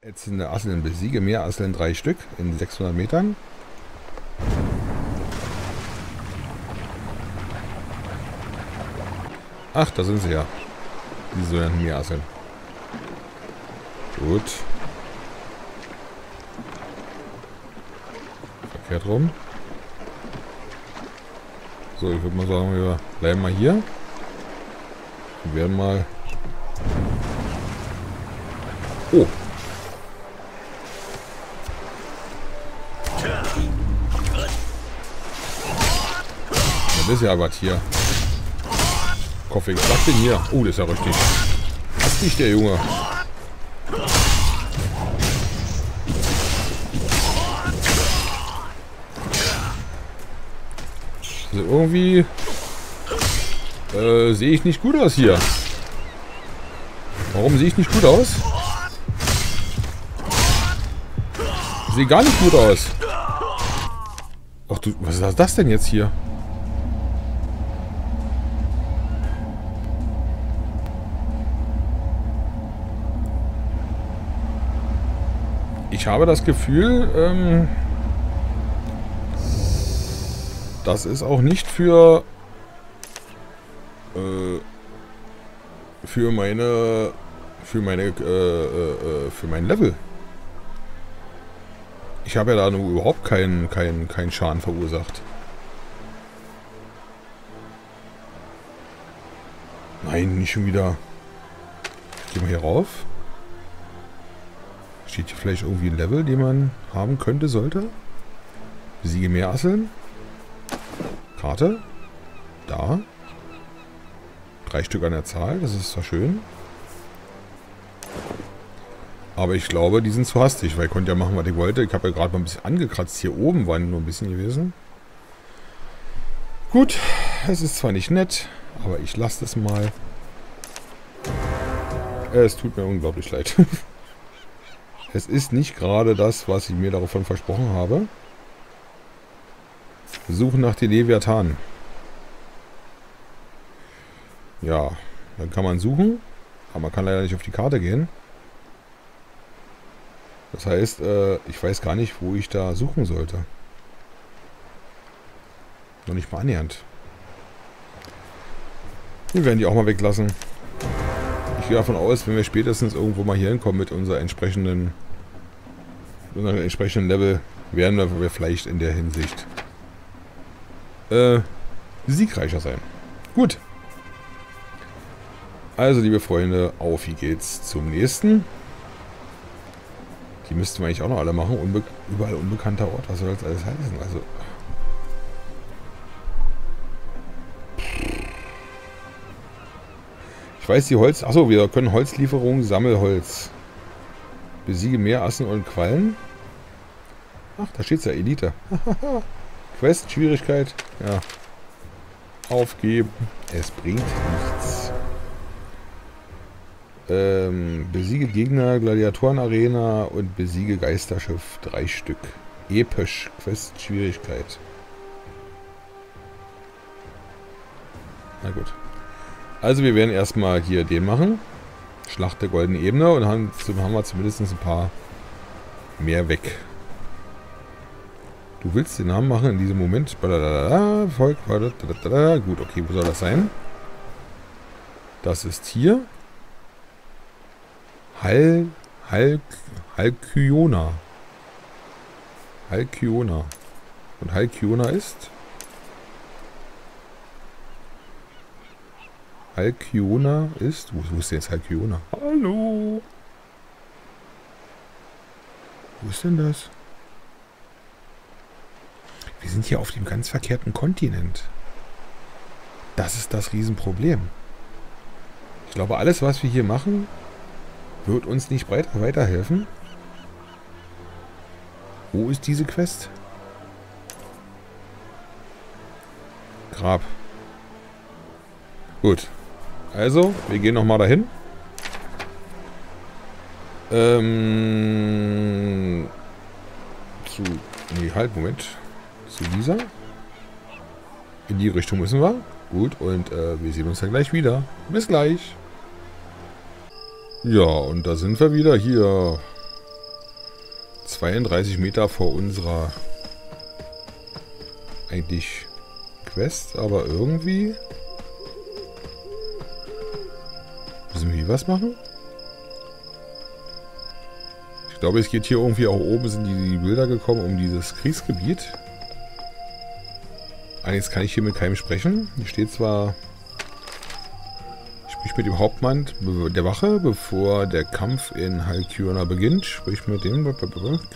Ätzende Asseln besiege mehr Asseln drei Stück in 600 Metern. Ach, da sind sie ja. Die sogenannten Meerasseln. Gut. Verkehrt rum. So, ich würde mal sagen, wir bleiben mal hier. Wir werden mal... Oh, Das ist ja was hier. Koffing, was denn hier? Oh, das ist ja richtig. Was nicht der Junge? Also irgendwie äh, sehe ich nicht gut aus hier. Warum sehe ich nicht gut aus? Sehe gar nicht gut aus. Ach du, was ist das denn jetzt hier? Habe das Gefühl, ähm, das ist auch nicht für äh, für meine für meine äh, äh, für mein Level. Ich habe ja da nur überhaupt keinen keinen keinen Schaden verursacht. Nein, nicht schon wieder. Gehen wir hier rauf. Steht hier vielleicht irgendwie ein Level, den man haben könnte, sollte? Besiege mehr Asseln. Karte. Da. Drei Stück an der Zahl, das ist zwar schön. Aber ich glaube, die sind zu hastig, weil ich konnte ja machen, was ich wollte. Ich habe ja gerade mal ein bisschen angekratzt. Hier oben waren nur ein bisschen gewesen. Gut, es ist zwar nicht nett, aber ich lasse das mal. Es tut mir unglaublich leid. Es ist nicht gerade das, was ich mir davon versprochen habe. Suchen nach den Leviathan. Ja, dann kann man suchen. Aber man kann leider nicht auf die Karte gehen. Das heißt, äh, ich weiß gar nicht, wo ich da suchen sollte. Noch nicht mal annähernd. Wir werden die auch mal weglassen. Gehe davon aus, wenn wir spätestens irgendwo mal hier hinkommen mit unserer entsprechenden, mit unserem entsprechenden Level, werden wir vielleicht in der Hinsicht äh, siegreicher sein. Gut. Also, liebe Freunde, auf wie geht's zum nächsten. Die müssten wir eigentlich auch noch alle machen. Unbe überall unbekannter Ort. Was soll das alles heißen? Also, Ich weiß, die Holz... Achso, wir können Holzlieferungen, Sammelholz. Besiege mehr Assen und Quallen. Ach, da steht ja Elite. Quest, Schwierigkeit. Ja. Aufgeben. Es bringt nichts. Ähm, besiege Gegner, Gladiatorenarena und besiege Geisterschiff. Drei Stück. Episch. Quest, Schwierigkeit. Na gut. Also wir werden erstmal hier den machen. Schlacht der goldenen Ebene und haben, haben wir zumindest ein paar mehr weg. Du willst den Namen machen in diesem Moment. Volk. Gut, okay, wo soll das sein? Das ist hier. Hal. Hal. Halkyona. Halkyona. Und Halkyona ist? Halkiona ist... Wo, wo ist denn jetzt Halkiona? Hallo? Wo ist denn das? Wir sind hier auf dem ganz verkehrten Kontinent. Das ist das Riesenproblem. Ich glaube, alles, was wir hier machen, wird uns nicht weiter weiterhelfen. Wo ist diese Quest? Grab. Gut. Also, wir gehen nochmal dahin. Ähm, zu... Nee, halt, Moment. Zu dieser. In die Richtung müssen wir. Gut, und äh, wir sehen uns dann gleich wieder. Bis gleich. Ja, und da sind wir wieder hier. 32 Meter vor unserer eigentlich Quest, aber irgendwie was machen? Ich glaube, es geht hier irgendwie auch oben, sind die, die Bilder gekommen um dieses Kriegsgebiet. Allerdings kann ich hier mit keinem sprechen. Hier steht zwar... Sprich mit dem Hauptmann der Wache, bevor der Kampf in Halkyona beginnt. Sprich mit dem...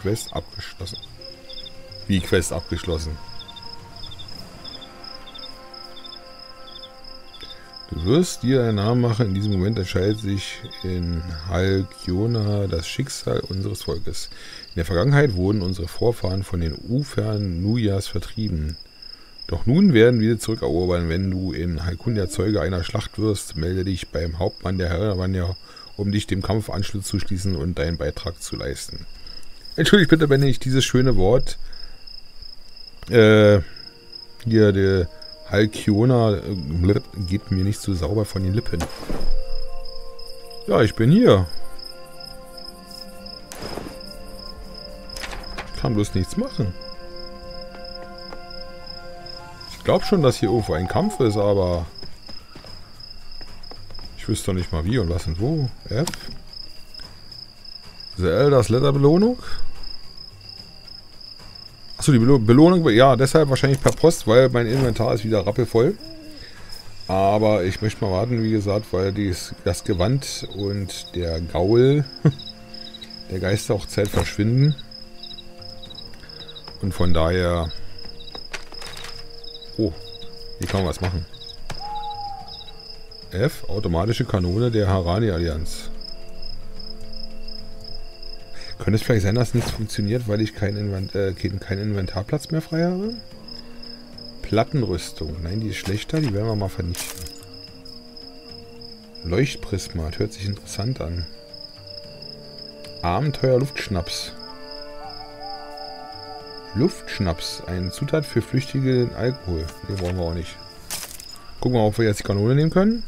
Quest abgeschlossen. Wie Quest abgeschlossen? Wirst dir einen Namen machen. In diesem Moment entscheidet sich in Halkyona das Schicksal unseres Volkes. In der Vergangenheit wurden unsere Vorfahren von den Ufern Nuyas vertrieben. Doch nun werden wir zurückerobern. Wenn du in Halkunia Zeuge einer Schlacht wirst, melde dich beim Hauptmann der Herrenwanja, um dich dem Kampf Anschluss zu schließen und deinen Beitrag zu leisten. Entschuldigt bitte, wenn ich dieses schöne Wort äh, hier der Halkiona äh, geht mir nicht so sauber von den Lippen. Ja, ich bin hier. Ich kann bloß nichts machen. Ich glaube schon, dass hier irgendwo ein Kampf ist, aber... Ich wüsste doch nicht mal wie und was und wo. F. The Elders Letter Belohnung. Achso, die Belohnung, ja, deshalb wahrscheinlich per Post, weil mein Inventar ist wieder rappelvoll. Aber ich möchte mal warten, wie gesagt, weil dies, das Gewand und der Gaul der Geister auch Zeit verschwinden. Und von daher Oh, hier kann man was machen. F, automatische Kanone der Harani-Allianz. Könnte es vielleicht sein, dass nichts funktioniert, weil ich keinen Invent äh, kein Inventarplatz mehr frei habe? Plattenrüstung. Nein, die ist schlechter. Die werden wir mal vernichten. Leuchtprisma. Das hört sich interessant an. Abenteuer Luftschnaps. Luftschnaps. Eine Zutat für flüchtigen Alkohol. Den brauchen wir auch nicht. Gucken wir mal, ob wir jetzt die Kanone nehmen können.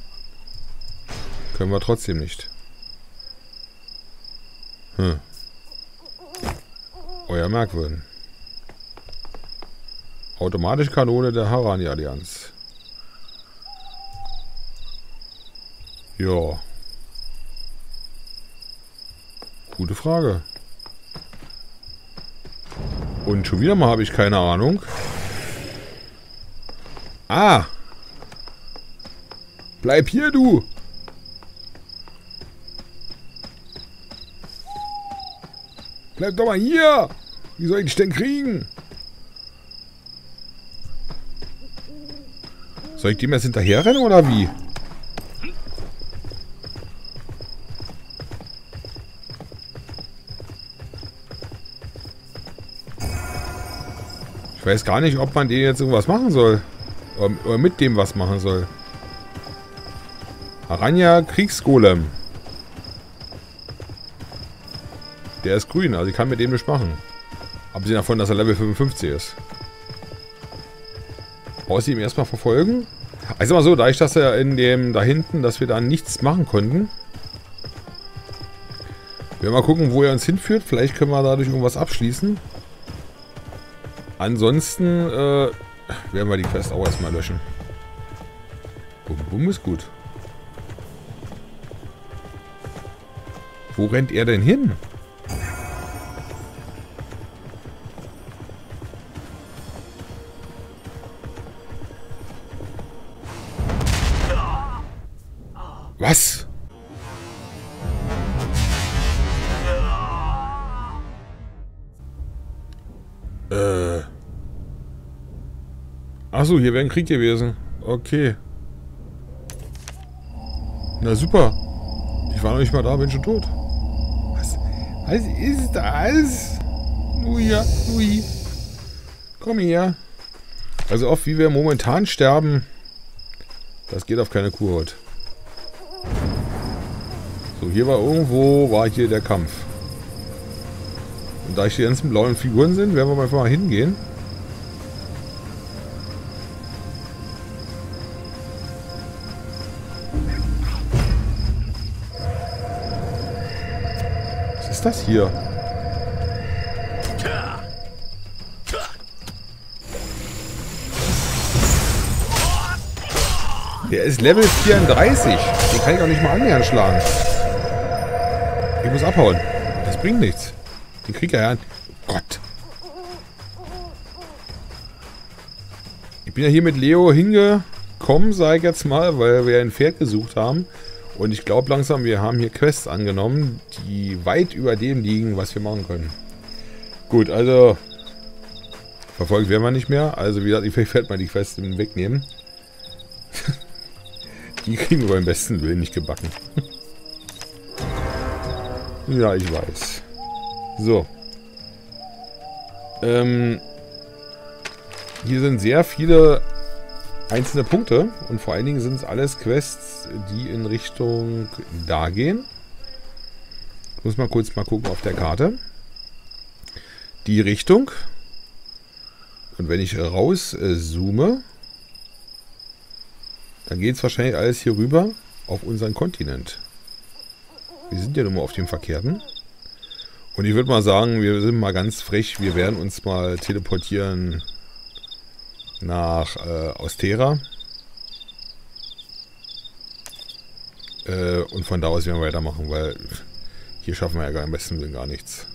Können wir trotzdem nicht. Hm. Euer Merkwürden. Automatische Kanone der Harani-Allianz. Ja. Gute Frage. Und schon wieder mal habe ich keine Ahnung. Ah! Bleib hier, du! Bleib doch mal hier! Wie soll ich dich denn kriegen? Soll ich dem jetzt hinterherrennen oder wie? Ich weiß gar nicht, ob man den jetzt irgendwas machen soll. Oder, mit dem was machen soll. Aranya Kriegsgolem. Der ist grün, also ich kann mit dem nichts machen. Abgesehen davon, dass er Level 55 ist. Brauchst du ihm erstmal verfolgen? Ich sag mal so, da ich das ja in dem da hinten, dass wir da nichts machen konnten. Wir werden mal gucken, wo er uns hinführt. Vielleicht können wir dadurch irgendwas abschließen. Ansonsten äh, werden wir die Quest auch erstmal löschen. Bum Bum ist gut. Wo rennt er denn hin? Achso, hier wäre ein Krieg gewesen. Okay. Na super. Ich war noch nicht mal da, bin schon tot. Was, was ist das? Nui, Nui. Komm her. Also oft wie wir momentan sterben, das geht auf keine Kurhaut. So, hier war irgendwo, war hier der Kampf. Und da ich die ganzen blauen Figuren sind, werden wir einfach mal hingehen. das hier? Der ist Level 34. Den kann ich auch nicht mal annähernd schlagen. Ich muss abhauen. Das bringt nichts. Den kriegt er ja an. Gott. Ich bin ja hier mit Leo hingekommen, sage ich jetzt mal, weil wir ein Pferd gesucht haben. Und ich glaube langsam, wir haben hier Quests angenommen, die weit über dem liegen, was wir machen können. Gut, also verfolgt werden wir nicht mehr. Also wie gesagt, ich werde mal die Quests wegnehmen. die kriegen wir beim besten Willen nicht gebacken. ja, ich weiß. So. Ähm, hier sind sehr viele einzelne Punkte und vor allen Dingen sind es alles Quests, die in Richtung da gehen. Muss mal kurz mal gucken auf der Karte. Die Richtung. Und wenn ich raus äh, zoome, dann geht es wahrscheinlich alles hier rüber auf unseren Kontinent. Wir sind ja nun mal auf dem Verkehrten. Und ich würde mal sagen, wir sind mal ganz frech. Wir werden uns mal teleportieren nach äh, Austera. Äh, und von da aus werden wir weitermachen, weil hier schaffen wir ja am besten gar nichts.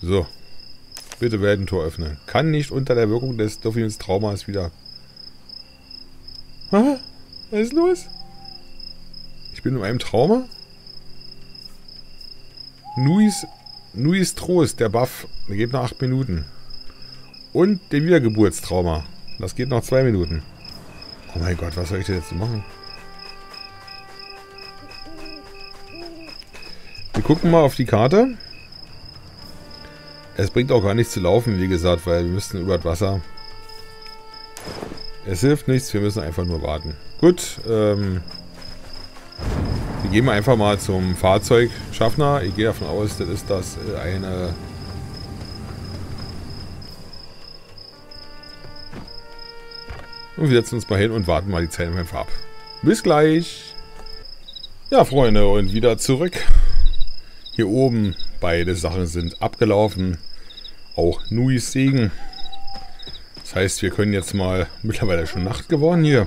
So. Bitte Weltentor öffnen. Kann nicht unter der Wirkung des Dolphins Traumas wieder. Ah, was ist los? Ich bin in einem Trauma? Nuis, Nuis Trost, der Buff, der geht nach 8 Minuten. Und den Wiedergeburtstrauma. Das geht noch 2 Minuten. Oh mein Gott, was soll ich denn jetzt machen? Wir gucken mal auf die Karte. Es bringt auch gar nichts zu laufen, wie gesagt, weil wir müssten über das Wasser. Es hilft nichts, wir müssen einfach nur warten. Gut, ähm, wir gehen einfach mal zum Fahrzeugschaffner. Ich gehe davon aus, das ist das äh, eine... Und wir setzen uns mal hin und warten mal die einfach ab. Bis gleich. Ja, Freunde, und wieder zurück. Hier oben beide Sachen sind abgelaufen. Auch Nuis Segen. Das heißt, wir können jetzt mal... Mittlerweile schon Nacht geworden hier.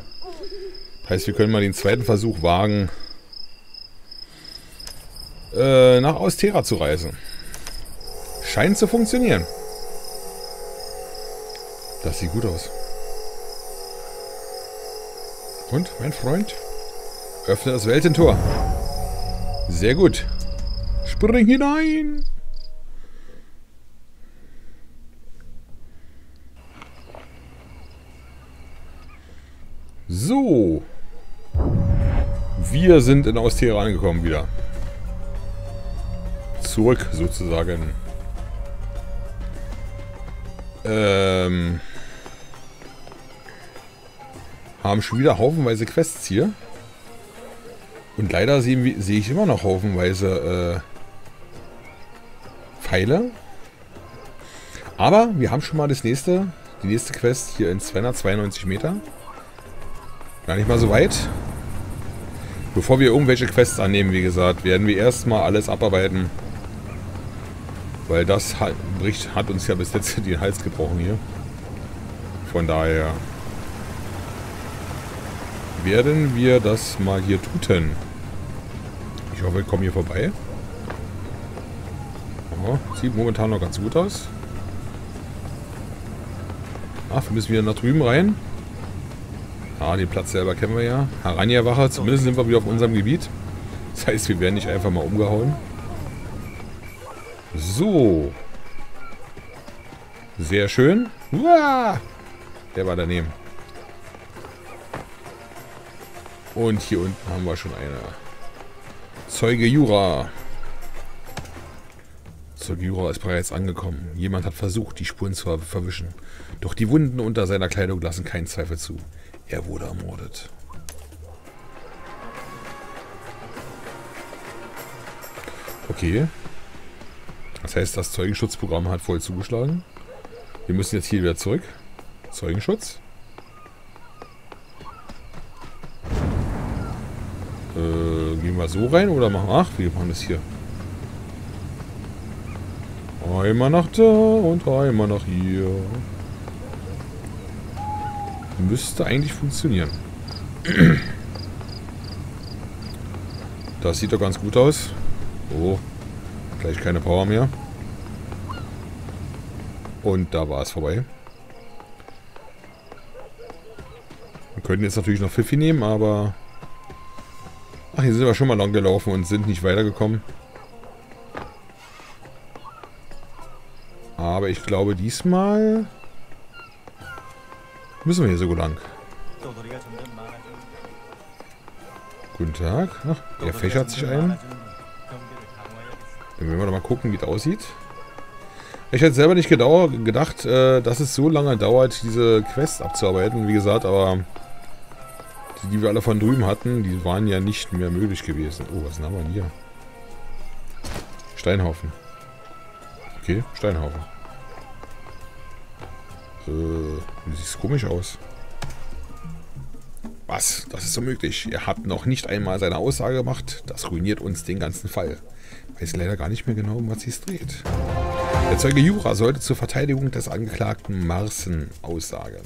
Das heißt, wir können mal den zweiten Versuch wagen, äh, nach Austera zu reisen. Scheint zu funktionieren. Das sieht gut aus. Und, mein Freund? Öffne das Weltentor. Sehr gut. Spring hinein. So. Wir sind in Austera angekommen wieder zurück, sozusagen. Ähm, haben schon wieder haufenweise Quests hier. Und leider sehe seh ich immer noch haufenweise äh, Pfeile. Aber wir haben schon mal das nächste, die nächste Quest hier in 292 Meter. Gar nicht mal so weit. Bevor wir irgendwelche Quests annehmen, wie gesagt, werden wir erstmal alles abarbeiten. Weil das hat, hat uns ja bis jetzt den Hals gebrochen hier. Von daher werden wir das mal hier tuten. Ich hoffe, wir kommen hier vorbei. Oh, sieht momentan noch ganz gut aus. Ach, wir müssen wieder nach drüben rein. Ah, den Platz selber kennen wir ja. Haranja-Wache, zumindest sind wir wieder auf unserem Gebiet. Das heißt, wir werden nicht einfach mal umgehauen. So. Sehr schön. Uah! Der war daneben. Und hier unten haben wir schon eine. Zeuge Jura. Zeuge Jura ist bereits angekommen. Jemand hat versucht, die Spuren zu verwischen. Doch die Wunden unter seiner Kleidung lassen keinen Zweifel zu. Er wurde ermordet. Okay. Das heißt, das Zeugenschutzprogramm hat voll zugeschlagen. Wir müssen jetzt hier wieder zurück. Zeugenschutz. Gehen wir so rein oder machen... Ach, wir machen das hier. Einmal nach da und einmal nach hier. Müsste eigentlich funktionieren. Das sieht doch ganz gut aus. Oh, gleich keine Power mehr. Und da war es vorbei. Wir könnten jetzt natürlich noch Pfiffi nehmen, aber... Hier sind wir schon mal lang gelaufen und sind nicht weitergekommen. Aber ich glaube, diesmal müssen wir hier so lang. Guten Tag. Ach, er fächert sich ein. Dann werden wir doch mal gucken, wie es aussieht. Ich hätte selber nicht gedacht, äh, dass es so lange dauert, diese Quest abzuarbeiten. Wie gesagt, aber die, die wir alle von drüben hatten, die waren ja nicht mehr möglich gewesen. Oh, was haben wir denn hier? Steinhaufen. Okay, Steinhaufen. Äh, sieht komisch aus. Was? Das ist so möglich. Er hat noch nicht einmal seine Aussage gemacht. Das ruiniert uns den ganzen Fall. Weiß leider gar nicht mehr genau, um was es dreht. Der Zeuge Jura sollte zur Verteidigung des Angeklagten Marsen aussagen.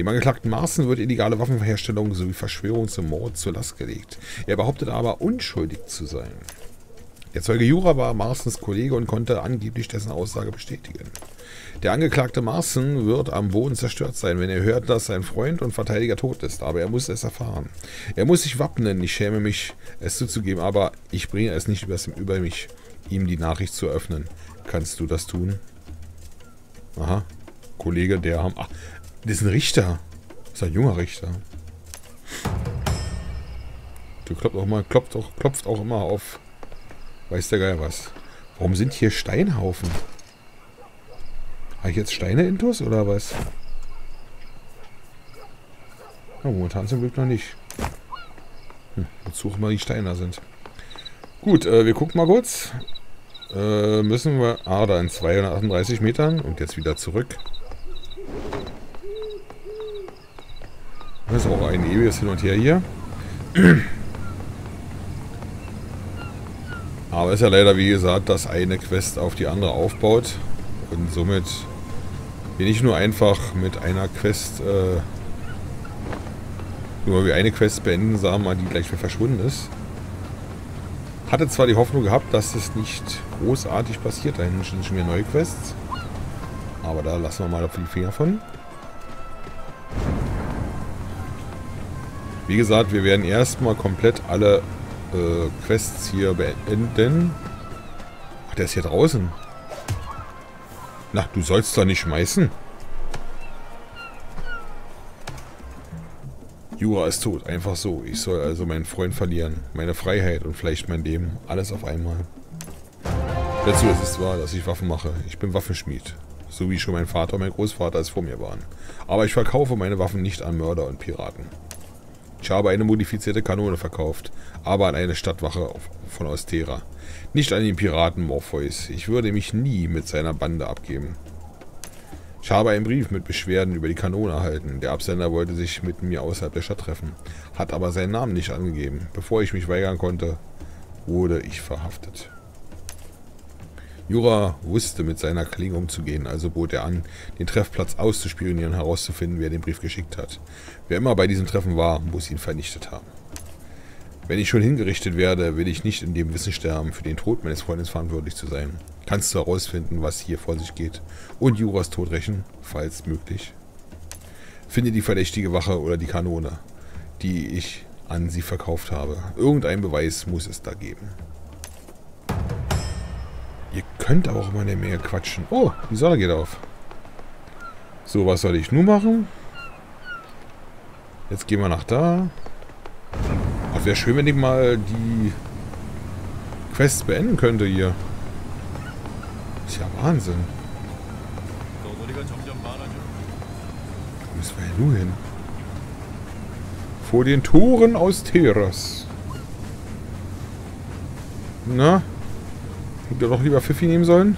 Dem Angeklagten Marsen wird illegale Waffenherstellung sowie Verschwörung zum Mord zur Last gelegt. Er behauptet aber, unschuldig zu sein. Der Zeuge Jura war Marsens Kollege und konnte angeblich dessen Aussage bestätigen. Der Angeklagte Marsen wird am Boden zerstört sein, wenn er hört, dass sein Freund und Verteidiger tot ist, aber er muss es erfahren. Er muss sich wappnen, ich schäme mich, es zuzugeben, aber ich bringe es nicht über mich, ihm die Nachricht zu öffnen. Kannst du das tun? Aha, Kollege, der haben... Ach, das ist ein Richter. Das ist ein junger Richter. Du klopft auch mal, klopft auch, klopft auch immer auf Weiß der Geier was. Warum sind hier Steinhaufen? Habe ich jetzt Steine intus oder was? Ja, momentan zum Glück noch nicht. Hm, jetzt suchen wir die Steine da sind. Gut, äh, wir gucken mal kurz. Äh, müssen wir... Ah, da in 238 Metern. Und jetzt wieder zurück. Das ist auch ein ewiges Hin und Her hier. Aber ist ja leider, wie gesagt, dass eine Quest auf die andere aufbaut. Und somit bin ich nur einfach mit einer Quest, äh, nur wir eine Quest beenden, sagen wir mal, die gleich wieder verschwunden ist. Hatte zwar die Hoffnung gehabt, dass es nicht großartig passiert, da hinten sind schon wieder neue Quests. Aber da lassen wir mal die Finger von. Wie gesagt, wir werden erstmal komplett alle äh, Quests hier beenden. Ach, der ist hier draußen. Na, du sollst doch nicht schmeißen. Jura ist tot, einfach so. Ich soll also meinen Freund verlieren, meine Freiheit und vielleicht mein Leben. Alles auf einmal. Dazu ist es wahr, dass ich Waffen mache. Ich bin Waffenschmied. So wie schon mein Vater und mein Großvater es vor mir waren. Aber ich verkaufe meine Waffen nicht an Mörder und Piraten. Ich habe eine modifizierte Kanone verkauft, aber an eine Stadtwache von Ostera. Nicht an den Piraten Morpheus. Ich würde mich nie mit seiner Bande abgeben. Ich habe einen Brief mit Beschwerden über die Kanone erhalten. Der Absender wollte sich mit mir außerhalb der Stadt treffen, hat aber seinen Namen nicht angegeben. Bevor ich mich weigern konnte, wurde ich verhaftet. Jura wusste mit seiner Klinge umzugehen, also bot er an, den Treffplatz auszuspionieren und herauszufinden, wer den Brief geschickt hat. Wer immer bei diesem Treffen war, muss ihn vernichtet haben. Wenn ich schon hingerichtet werde, will ich nicht in dem Wissen sterben, für den Tod meines Freundes verantwortlich zu sein. Kannst du herausfinden, was hier vor sich geht und Juras Tod rächen, falls möglich? Finde die verdächtige Wache oder die Kanone, die ich an sie verkauft habe. Irgendein Beweis muss es da geben. Ihr könnt auch mal eine Menge quatschen. Oh, die Sonne geht auf. So, was soll ich nun machen? Jetzt gehen wir nach da. Ach, wäre schön, wenn ich mal die Quest beenden könnte hier. Ist ja Wahnsinn. Wo müssen wir denn nun hin? Vor den Toren aus Teras. Na? Hätte doch lieber Pfiffi nehmen sollen.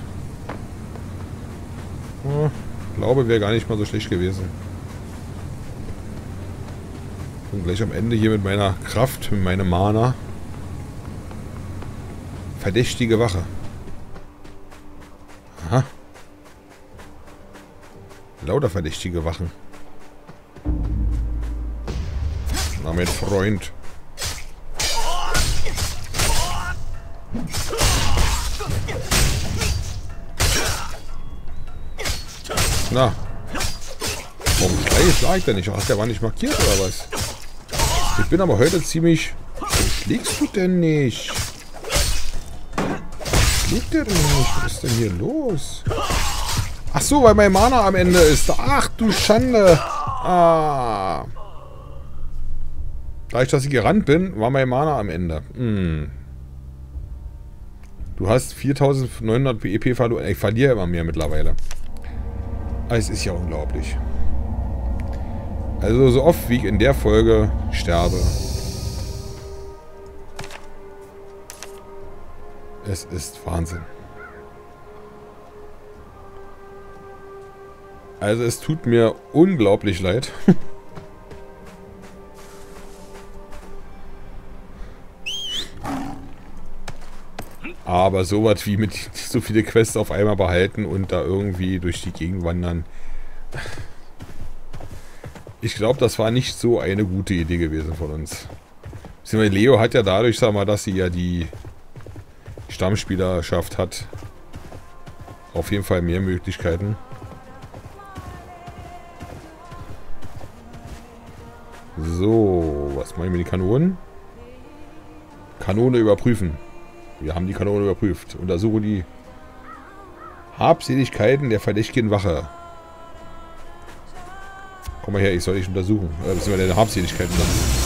Oh, glaube, wäre gar nicht mal so schlecht gewesen. Und gleich am Ende hier mit meiner Kraft, mit meinem Mana. Verdächtige Wache. Aha. Lauter verdächtige Wachen. Na, mein Freund. Na. Warum schlag ich denn nicht? Ach, der war nicht markiert oder was? Ich bin aber heute ziemlich... Schlägst du denn nicht? Schlägt der denn nicht? Was ist denn hier los? Ach so, weil mein Mana am Ende ist. Ach du Schande. Ah. Dadurch, dass ich gerannt bin, war mein Mana am Ende. Hm. Du hast 4900 EP verloren. Ich verliere immer mehr mittlerweile. Es ist ja unglaublich. Also so oft wie ich in der Folge sterbe. Es ist Wahnsinn. Also es tut mir unglaublich leid. Aber sowas wie mit so viele Quests auf einmal behalten und da irgendwie durch die Gegend wandern. Ich glaube, das war nicht so eine gute Idee gewesen von uns. Leo hat ja dadurch, sag mal, dass sie ja die Stammspielerschaft hat, auf jeden Fall mehr Möglichkeiten. So, was mache ich mit den Kanonen? Kanone überprüfen. Wir haben die Kanone überprüft. Untersuche die Habseligkeiten der verdächtigen Wache. Komm mal her, ich soll dich untersuchen. Äh, beziehungsweise deine Habseligkeiten untersuchen.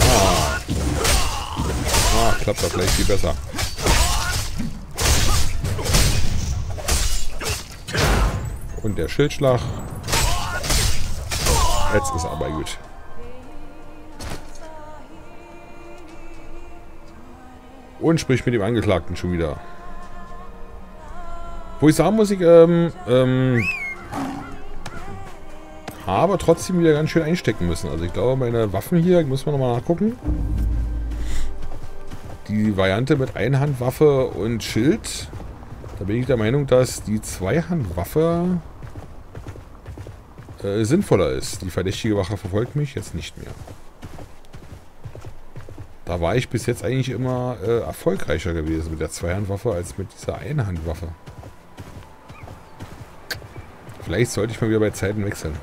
Ah. ah, klappt doch gleich viel besser. Und der Schildschlag. Jetzt ist aber gut. Und sprich mit dem Angeklagten schon wieder. Wo ich sagen muss, ich ähm, ähm, habe trotzdem wieder ganz schön einstecken müssen. Also ich glaube, meine Waffen hier, muss mal nochmal nachgucken. Die Variante mit Einhandwaffe und Schild. Da bin ich der Meinung, dass die Zweihandwaffe äh, sinnvoller ist. Die verdächtige Wache verfolgt mich jetzt nicht mehr. Da war ich bis jetzt eigentlich immer äh, erfolgreicher gewesen mit der Zweihandwaffe als mit dieser Einhandwaffe. Vielleicht sollte ich mal wieder bei Zeiten wechseln.